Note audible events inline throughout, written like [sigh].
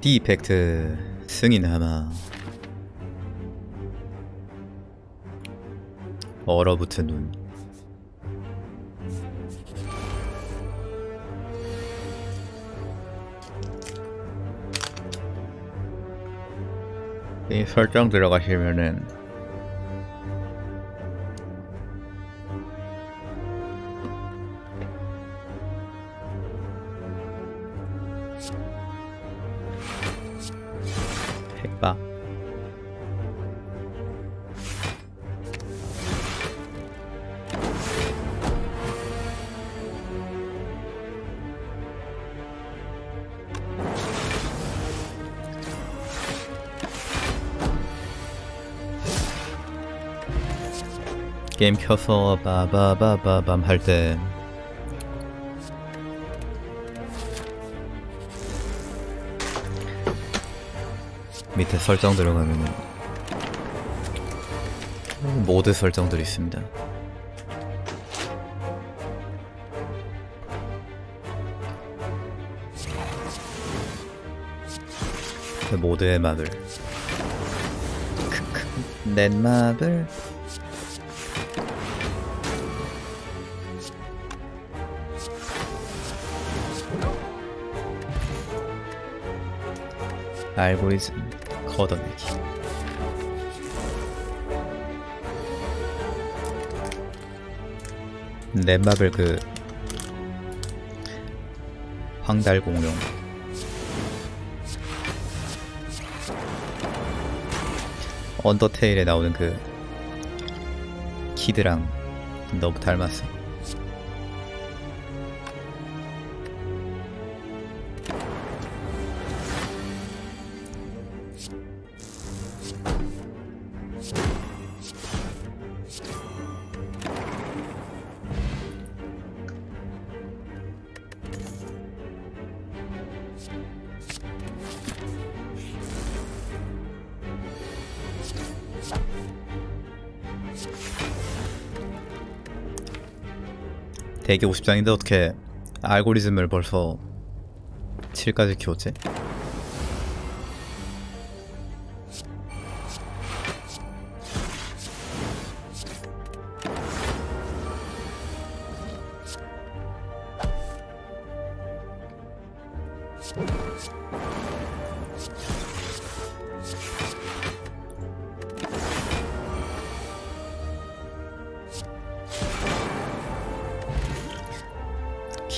디펙트 승인하마 얼어붙은 눈. 이 설정 들어가시면은 게임 켜서 바바바바밤 할 때. 밑에 설정 들어가면은 모드 설정들이 있습니다. 그 모드의 크크 낸 맵을 알고리즘 걷어내기. 넷맵을 그 황달 공룡. 언더테일에 나오는 그 키드랑 너무 닮았어 대기 50장인데 어떻게 알고리즘을 벌써 7까지 키웠지?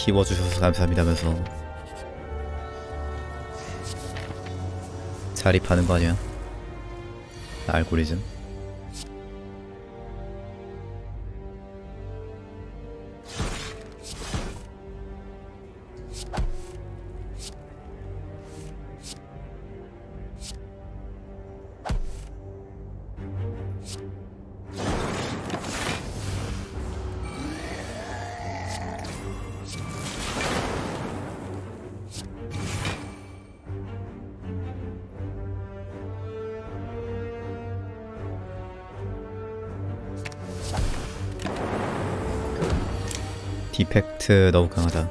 키워주셔서 감사합니다면서 자립하는 거 아니야? 알고리즘 디펙트 너무 강하다.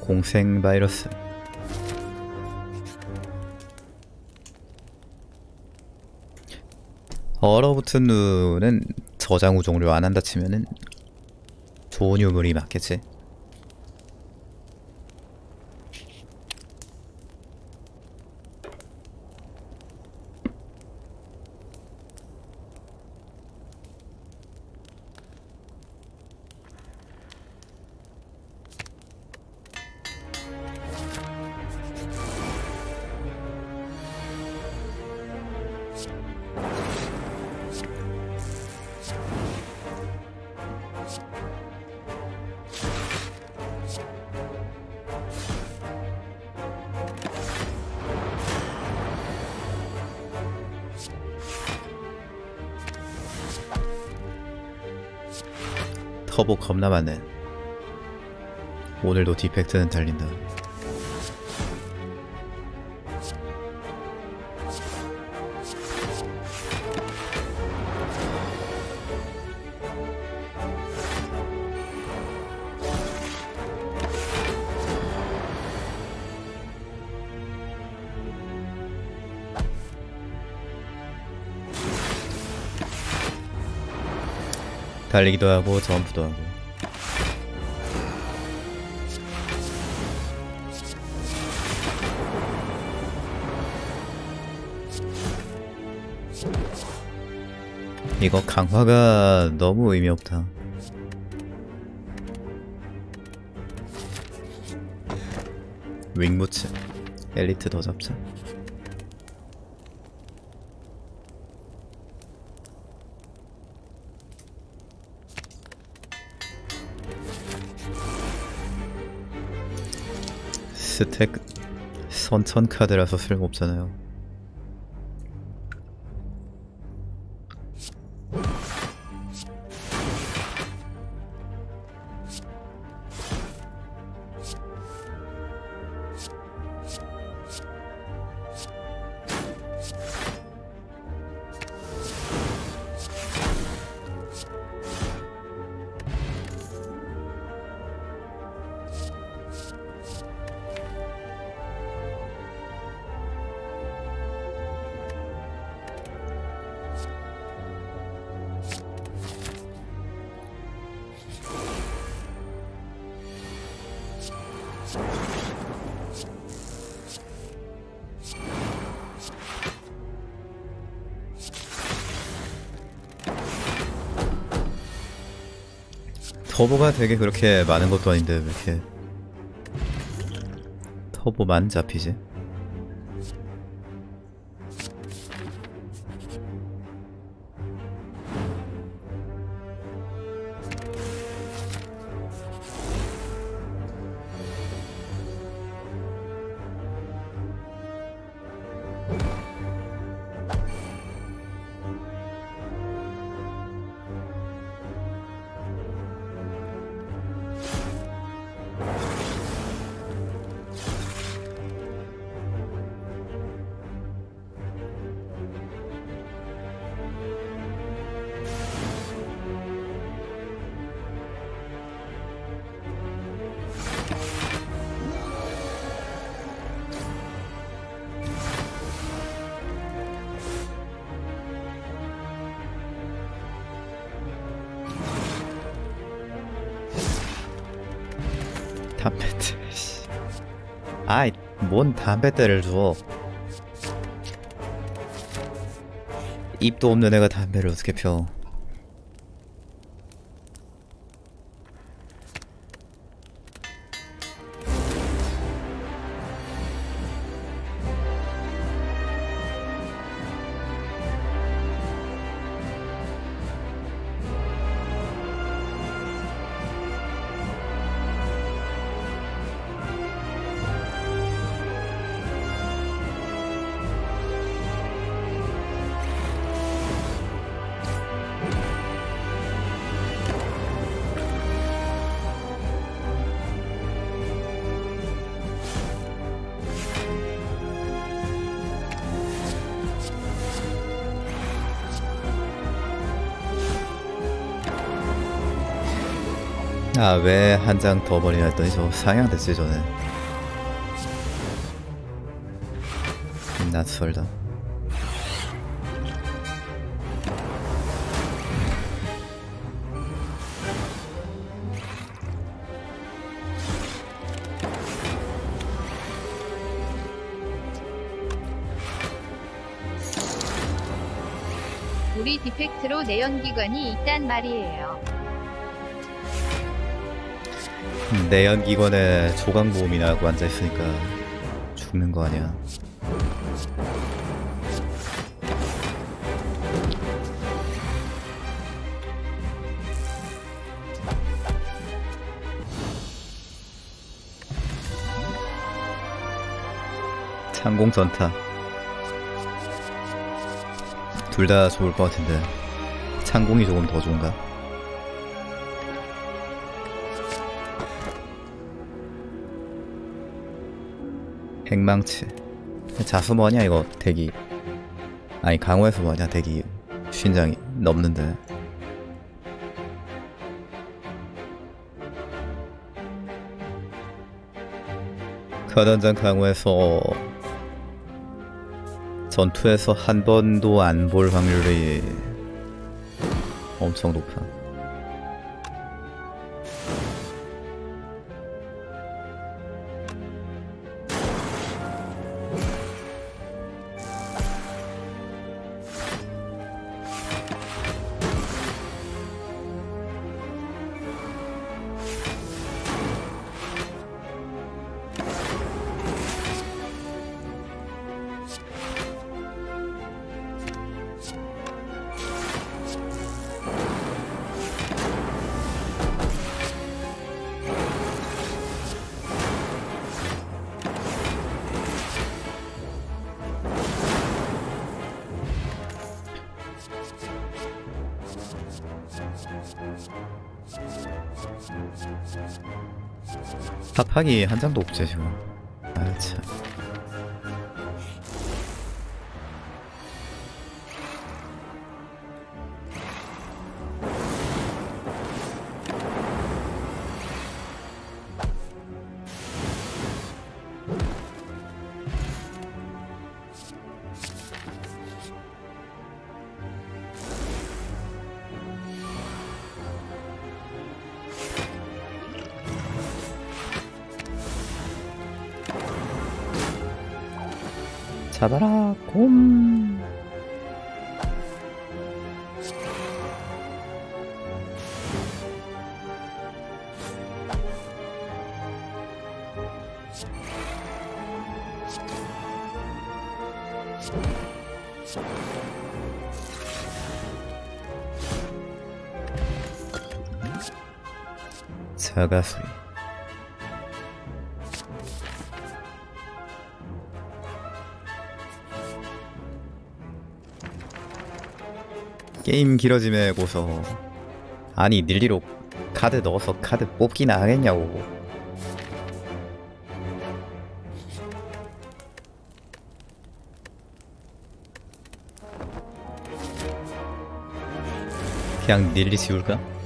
공생 바이러스. 얼어붙은 눈은 저장 후 종료 안 한다 치면은 좋은 유물이 맞겠지 터보 겁나 많네. 오늘도 디펙트는 달린다 달리기도 하고 점프도 하고 이거 강화가 너무 의미 없다. 윙부츠 엘리트 더 잡자. 스택 선천 카드라서 쓸모없잖아요. 터보가 되게 그렇게 많은 것도 아닌데 왜 이렇게 터보만 잡히지? 뭔 담배대를 줘 입도 없는 애가 담배를 어떻게 펴 아 왜 한 장 더 버리냐 했더니 저 상향됐지 전에 낯설다 우리 디펙트로 내연기관이 있단 말이에요. 내연기관에 조각모음이나 하고 앉아있으니까 죽는 거 아니야. 창공 전타. 둘 다 좋을 것 같은데. 창공이 조금 더 좋은가? 행망치. 자수 뭐냐 이거 대기. 아니 강호에서 뭐냐 대기. 쉰장이 넘는데. 가단장 강호에서 전투에서 한 번도 안 볼 확률이 엄청 높아 탑하기 한 장도 없지 지금. 아참. 잡아라 곰 사가수 게임 길어짐에 고서 아니 닐리로 카드 넣어서 카드 뽑기나 하겠냐고 그냥 닐리 지울까?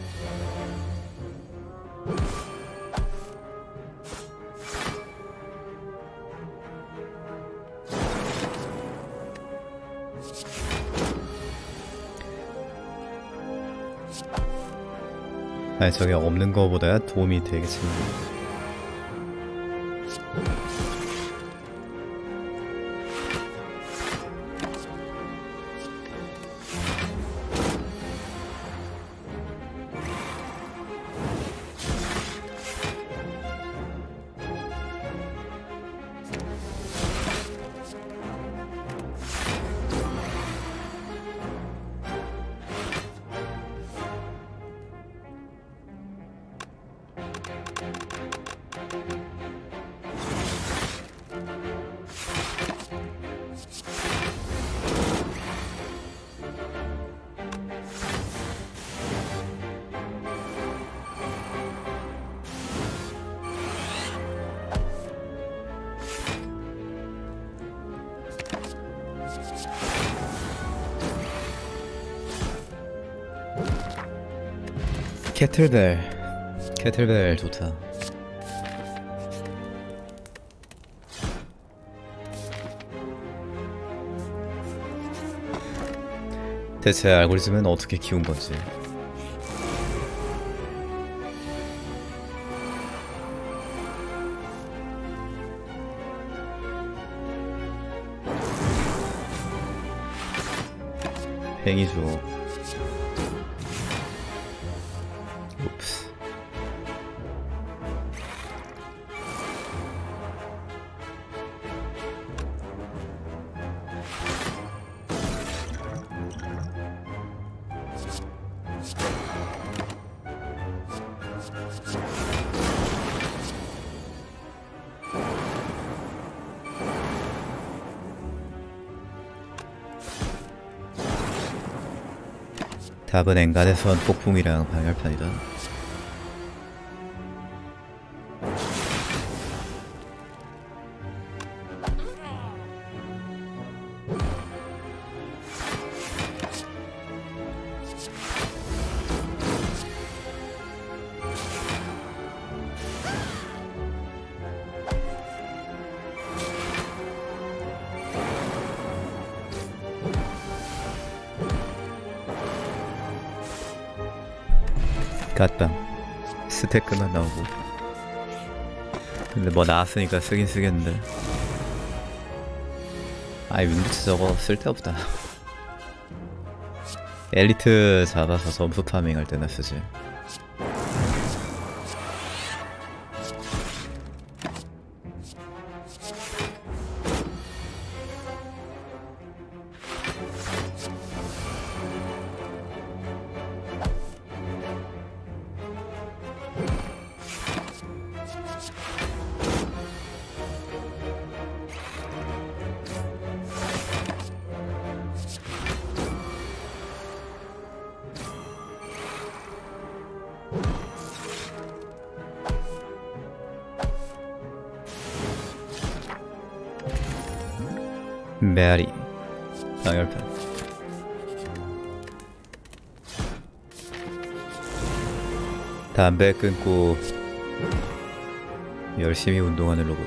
아니 저게 없는 거보다 도움이 되겠지 캐틀벨. 캐틀벨 좋다. 대체 알고리즘은 어떻게 키운 건지. 행이죠 답은 엔간에선 폭풍이랑 방열판이다. 갓빵 스테크만 나오고. 근데 뭐 나왔으니까 쓰긴 쓰겠는데. 아이 윈부츠 저거 쓸데없다. 엘리트 잡아서 점수 파밍 할 때나 쓰지 담배 끊고 열심히 운동하는 로봇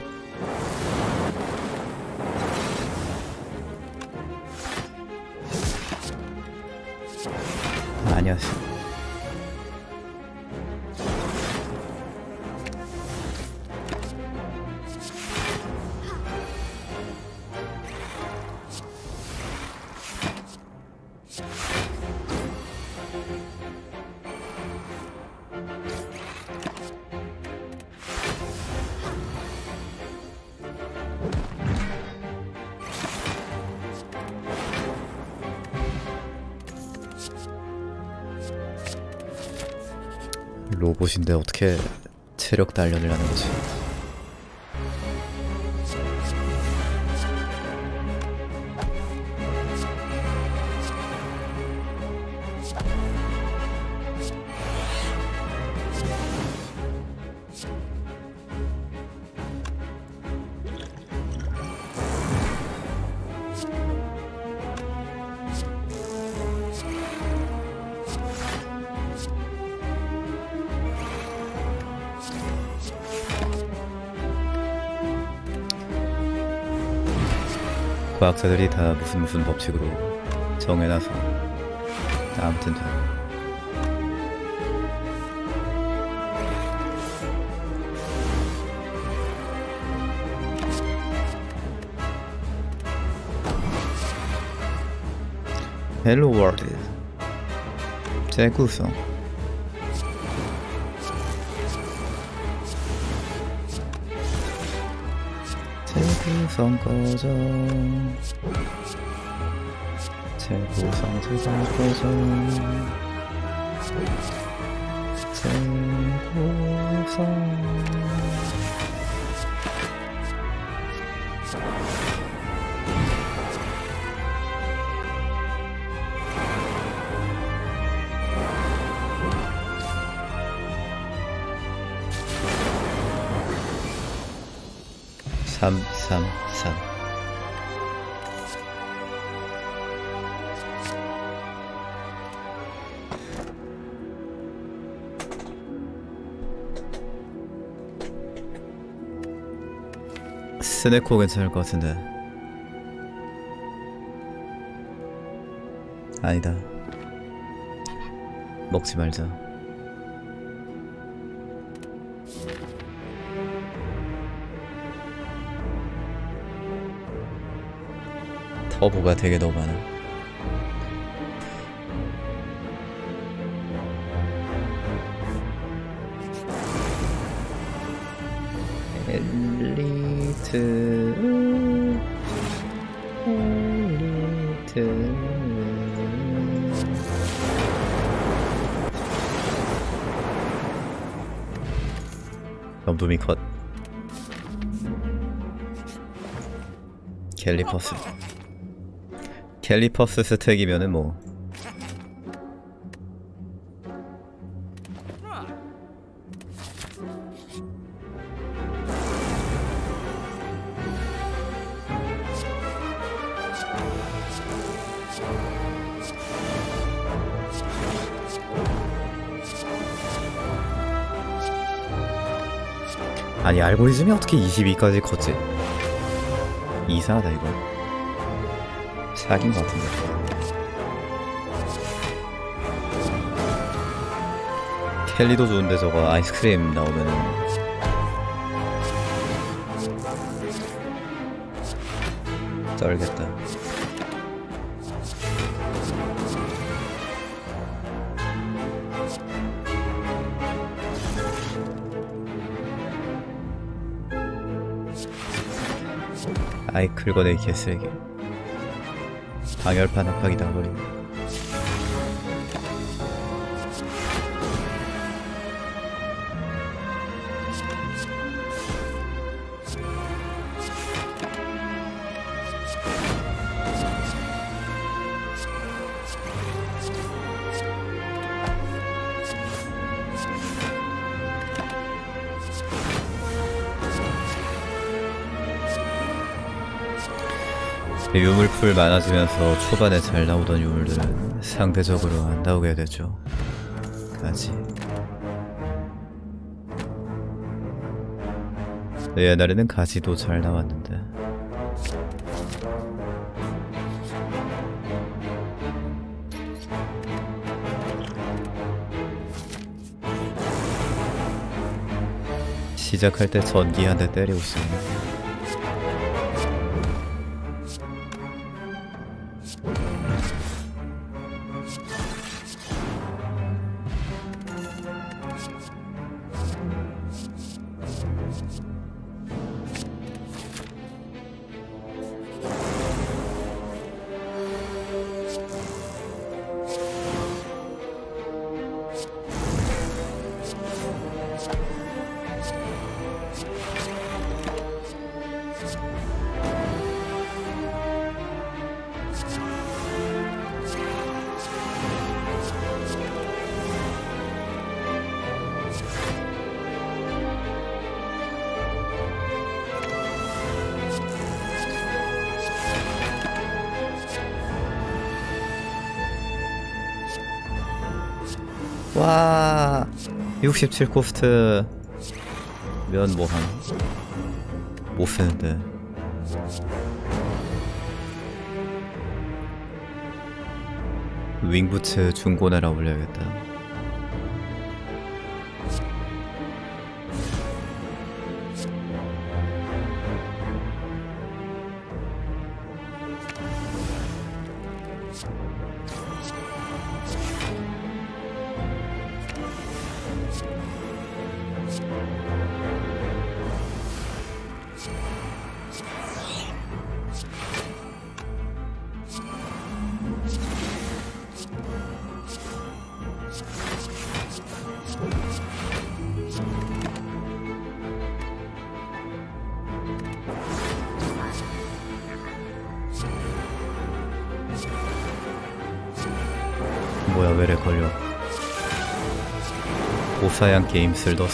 안녕하 로봇인데 어떻게 체력 단련을 하는 거지? 과학자들이 다 무슨 무슨 법칙으로 정해놔서 아무튼 돼. 헬로 월드 재구성 재구성 거정 재구성 재구성 거정 재구성. 삼삼 삼 스네코 괜찮을 것 같은데. 아니다. 먹지 말자. 터보가 되게 너무 많아 엘리트 엘리트 염두미 컷. 캘리퍼스. 캘리퍼스 스택이면은 뭐 알고리즘이 어떻게 22까지 컸지? 이상하다 이거. 사긴 것 같은데. 켈리도 좋은데 저거 아이스크림 나오면은. 쩔겠다 아이 긁어내기 개쓰레기. 방열판 압박이 나버리네 유물풀 많아지면서 초반에 잘 나오던 유물들은 상대적으로 안 나오게 되죠. 가지. 옛날에는 가지도 잘 나왔는데. 시작할 때 전기 한 대 때리고 있었는 67 코스트 면 뭐 하나? 못 쓰는데. 윙부츠 중고나라 올려야겠다. 뭐야 왜래 걸려? 오사양 게임스를 넣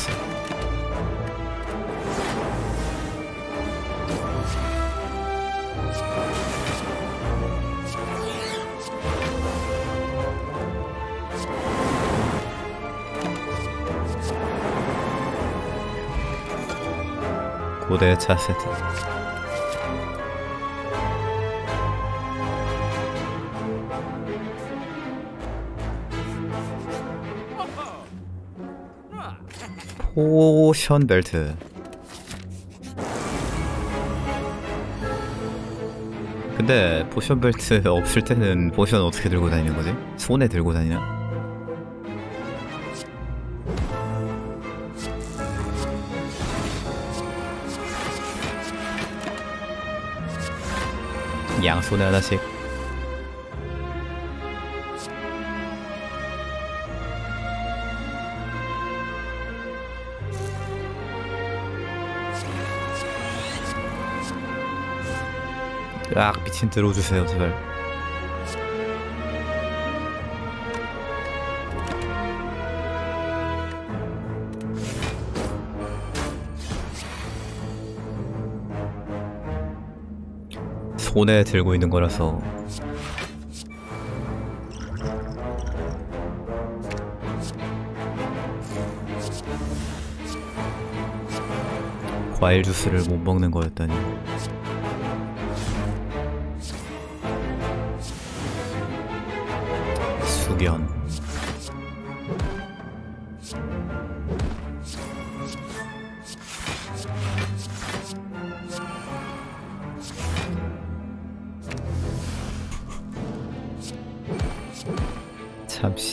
차세트 포션 벨트 근데 포션 벨트 없을 때는 포션 어떻게 들고 다니는 거지? 손에 들고 다니나? 양손에 하나씩. 악 미친 들어주세요 제발 손에 들고 있는 거라서. 과일 주스를 못 먹는 거였다니. 숙연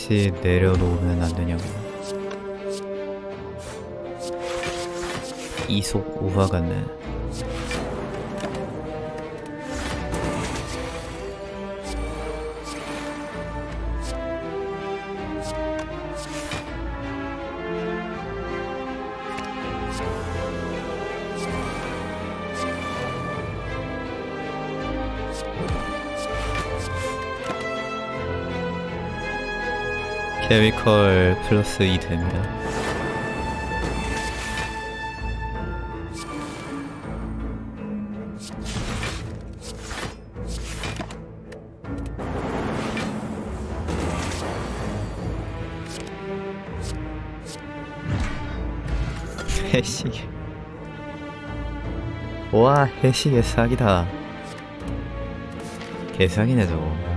잠시 내려놓으면 안 되냐고. 이속 우화 같네 케미컬 플러스 2 됩니다. [laughs] 해식 와 해식의 싹이다. 개사기네 저거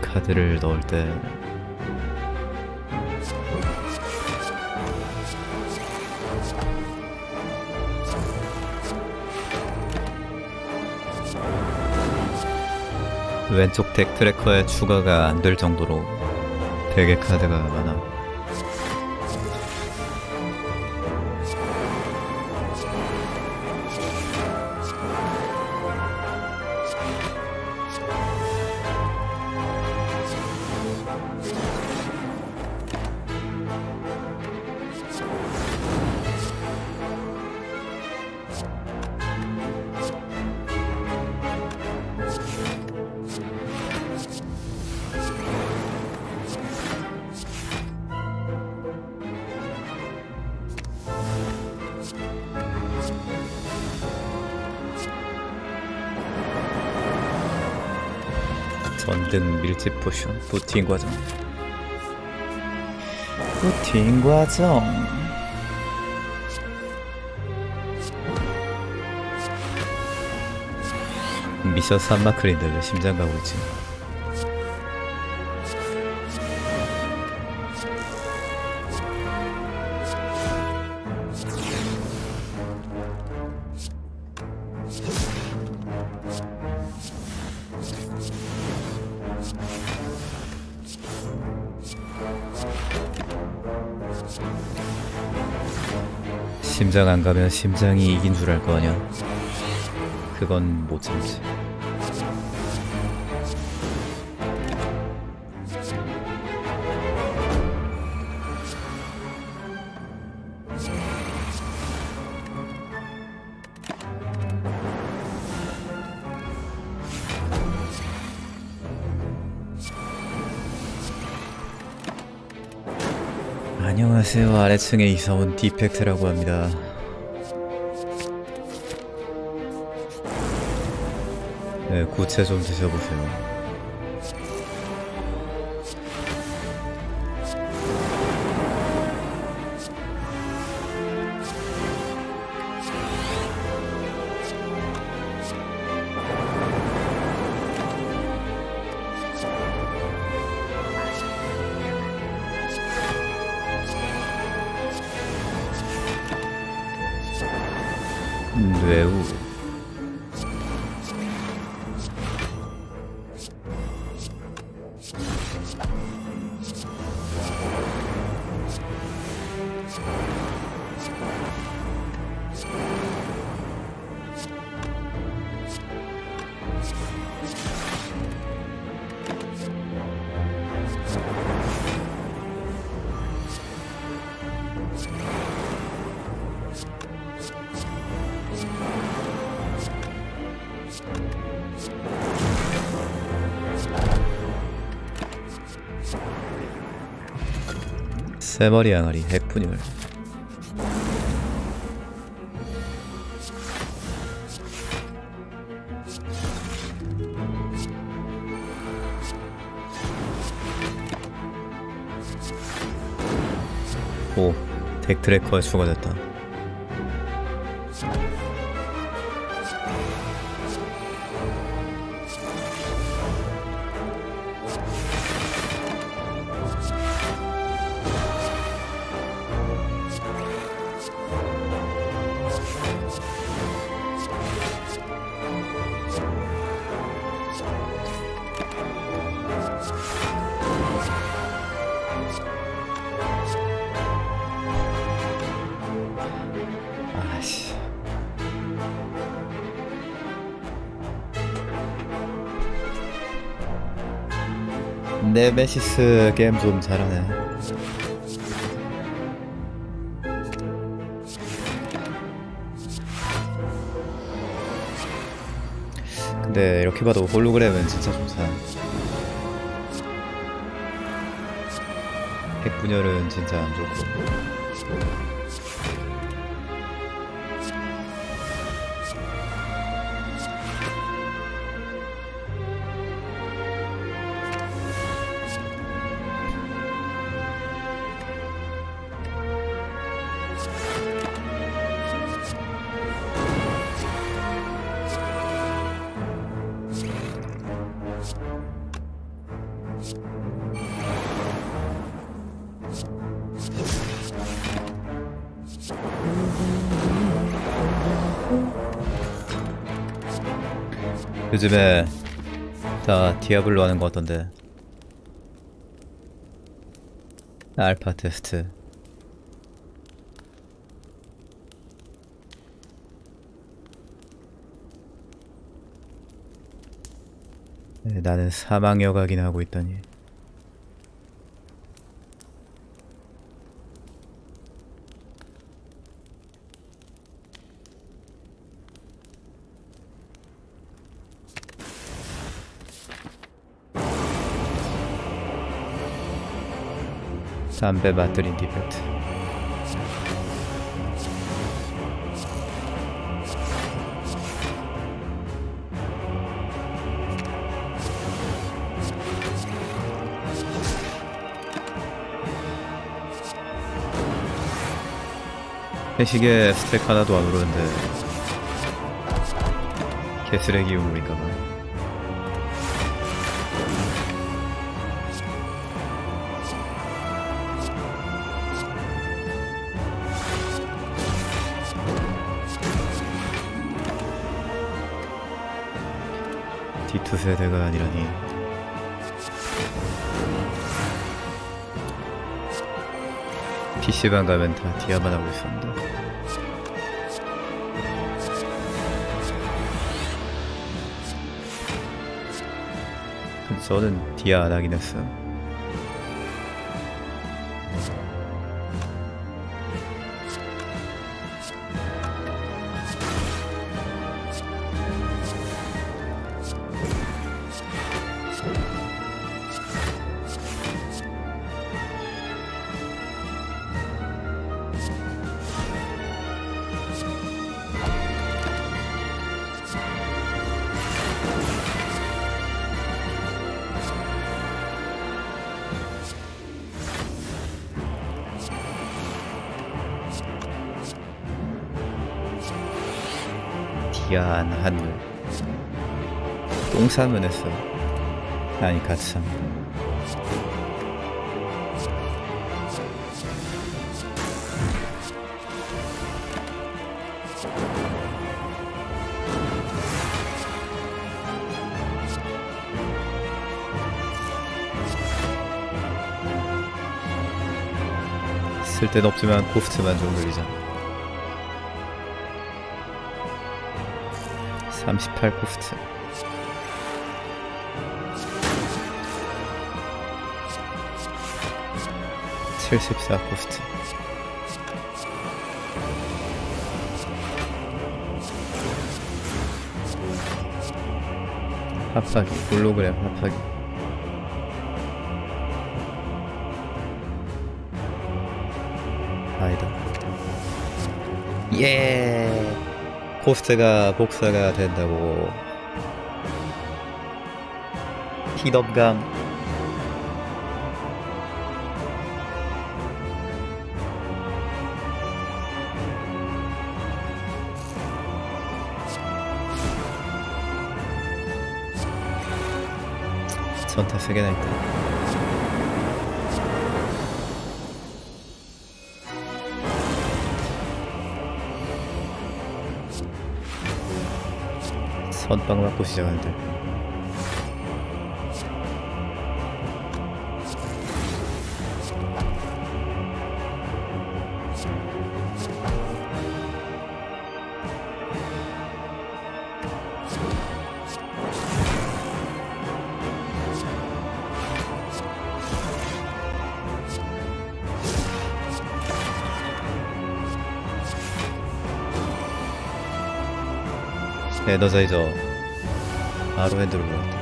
카드를 넣을 때 왼쪽 덱 트래커에 추가가 안 될 정도로 덱에 카드가 많아. 밀집 포션 부팅 과정 부팅 과정 미션 왜 심장 가고 있지? 심장 안 가면 심장이 이긴 줄 알 거 아니야? 그건 못 참지. 아래층에 이사 온 디펙트라고 합니다. 네, 구체 좀 드셔보세요. 세머리 항아리 핵분열 오, 덱 트래커에 추가됐다. 네메시스 게임 좀 잘하네. 근데 이렇게 봐도 홀로그램은 진짜 좋다. 핵분열은 진짜 안 좋고. 요즘에 다 디아블로 하는 거 같던데. 알파 테스트. 네, 나는 사망 여각이나 하고 있더니 담배 맛들인 디펙트. 회식에 스택 하나도 안 오르는데 개쓰레기 유물인가봐 D2 세대가 아니라니. PC방 가면 다 디아만 하고 있었는데. 저는 디아 안 하긴 했어요 디아안 한물 똥 싸면 했어 아니 싸 쓸데는 없지만 코스트만 좀 늘리자 38 코스트. 칠십사 코스트. 합하기 홀로그램 합하기 아니다 예 코스트가 복사가 된다고. 티덤강. 전타 세개나 있다 선빵 맞고 시작하는데 에너자이저 바로 핸들로 들어갔다.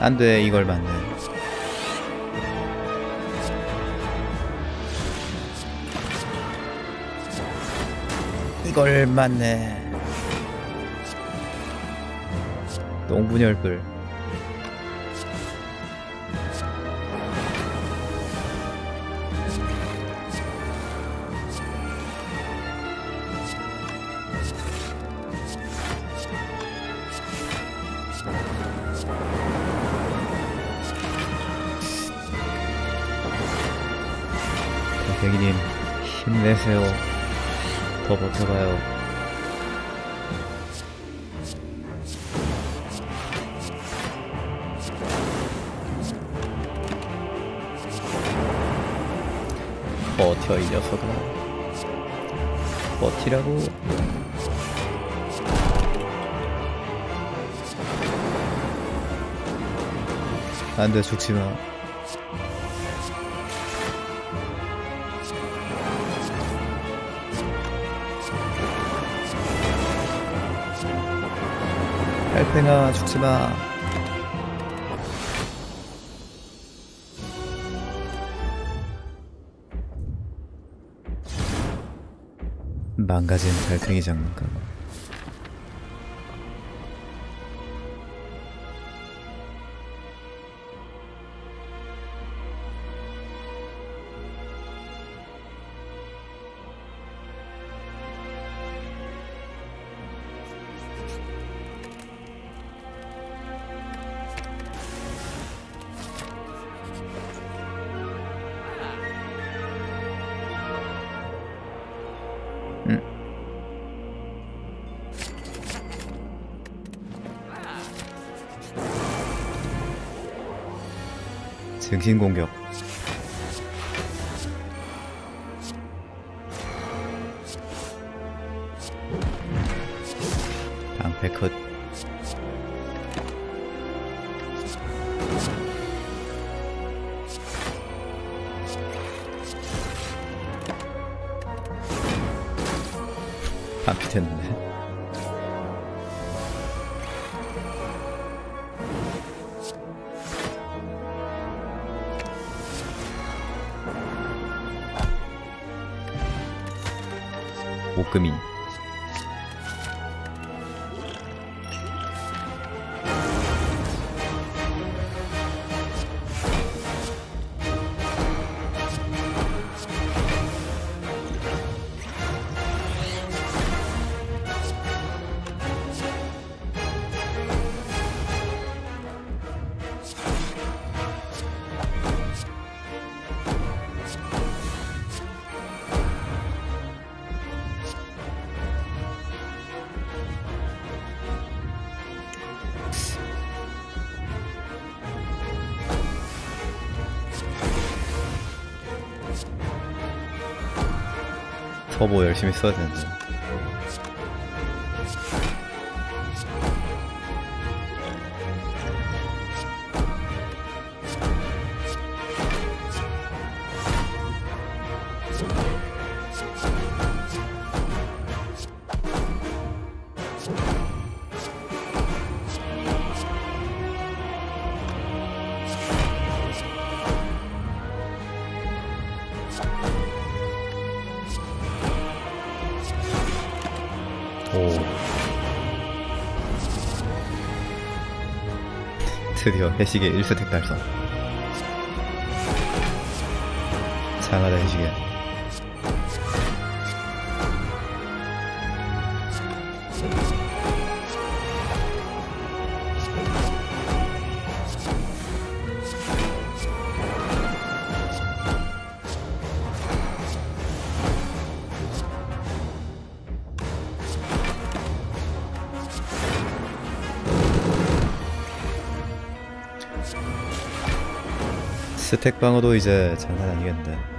안돼 이걸 맞네. 이걸 맞네 똥분열불 백이님 힘내세요. 더 버텨봐요 녀석아 버티라고. 안돼 죽지마. 달팽아 죽지마 망가진 달팽이 장난감 증신 공격 오금 이 터보 열심히 써야 되는데 오. 드디어 해시계 1스택 달성. 장하다 해시계 방어도 이제 장난 아니겠는데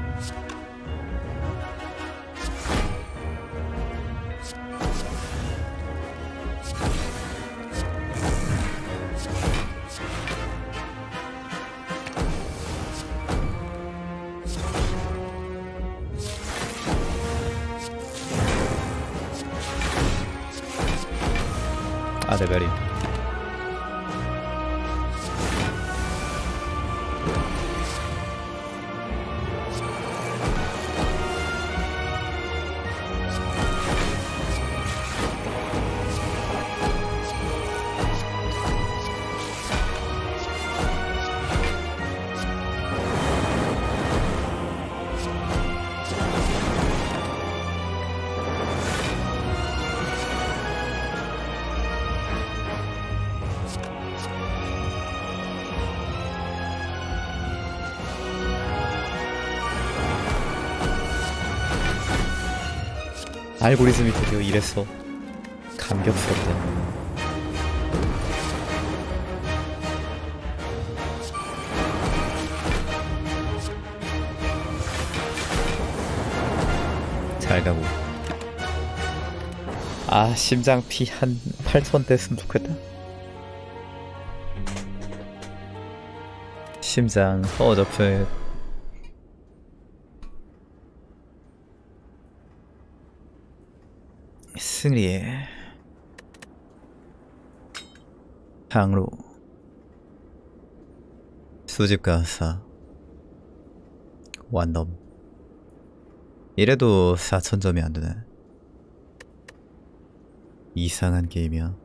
알고리즘이 드디어 이랬어 감격스럽다. 잘 가고. 아 심장 피 한 8천 됐으면 좋겠다. 심장 어저프 승리의 항로 수집가사 완덤 이래도 4천점이 안되네. 이상한 게임이야